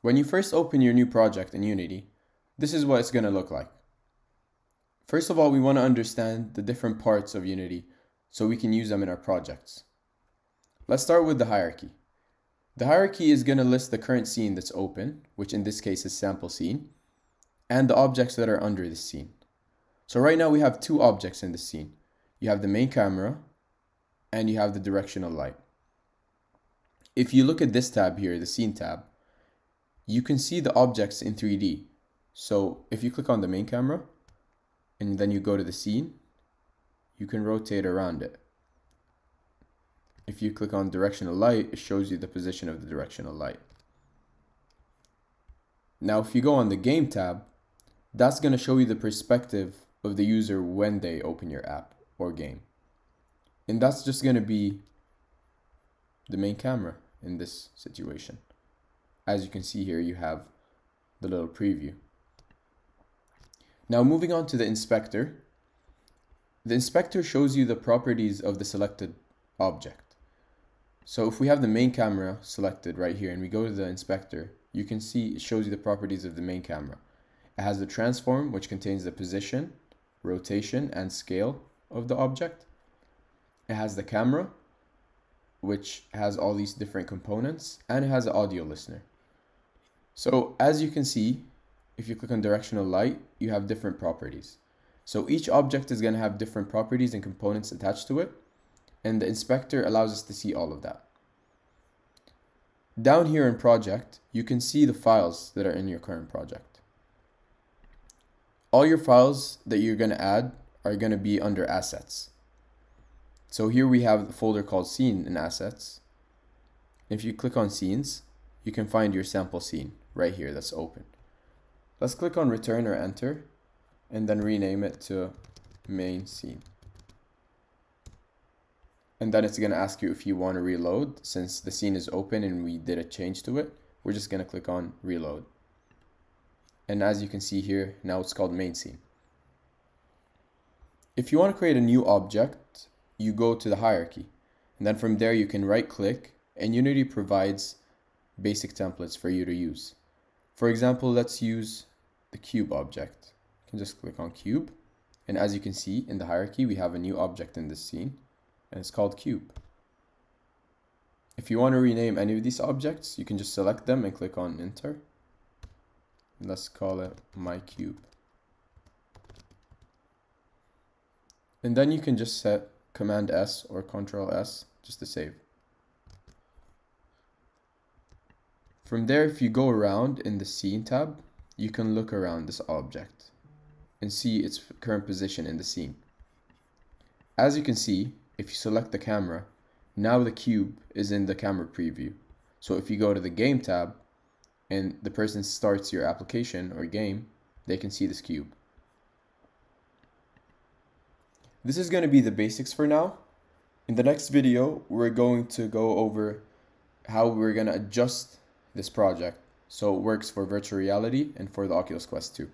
When you first open your new project in Unity, this is what it's going to look like. First of all, we want to understand the different parts of Unity so we can use them in our projects. Let's start with the hierarchy. The hierarchy is going to list the current scene that's open, which in this case is sample scene, and the objects that are under the scene. So right now we have two objects in the scene. You have the main camera and you have the directional light. If you look at this tab here, the scene tab, you can see the objects in 3D. So if you click on the main camera and then you go to the scene, you can rotate around it. If you click on directional light, it shows you the position of the directional light. Now, if you go on the game tab, that's going to show you the perspective of the user when they open your app or game. And that's just going to be the main camera in this situation. As you can see here, you have the little preview. Now moving on to the inspector. The inspector shows you the properties of the selected object. So if we have the main camera selected right here and we go to the inspector, you can see it shows you the properties of the main camera. It has the transform, which contains the position, rotation, and scale of the object. It has the camera, which has all these different components, and it has an audio listener. So as you can see, if you click on directional light, you have different properties. So each object is going to have different properties and components attached to it and the inspector allows us to see all of that. Down here in project, you can see the files that are in your current project. All your files that you're going to add are going to be under assets. So here we have the folder called scene in assets. If you click on scenes, you can find your sample scene right here that's open. Let's click on return or enter and then rename it to main scene and then it's going to ask you if you want to reload since the scene is open and we did a change to it we're just going to click on reload and as you can see here now it's called main scene if you want to create a new object you go to the hierarchy and then from there you can right click and Unity provides basic templates for you to use for example let's use the cube object you can just click on cube and as you can see in the hierarchy we have a new object in this scene and it's called cube. If you want to rename any of these objects, you can just select them and click on enter. Let's call it my cube. And then you can just set command S or control S just to save. From there, if you go around in the scene tab, you can look around this object and see its current position in the scene. As you can see, if you select the camera, now the cube is in the camera preview. So if you go to the game tab and the person starts your application or game, they can see this cube. This is going to be the basics for now. In the next video, we're going to go over how we're going to adjust this project so it works for virtual reality and for the Oculus Quest 2.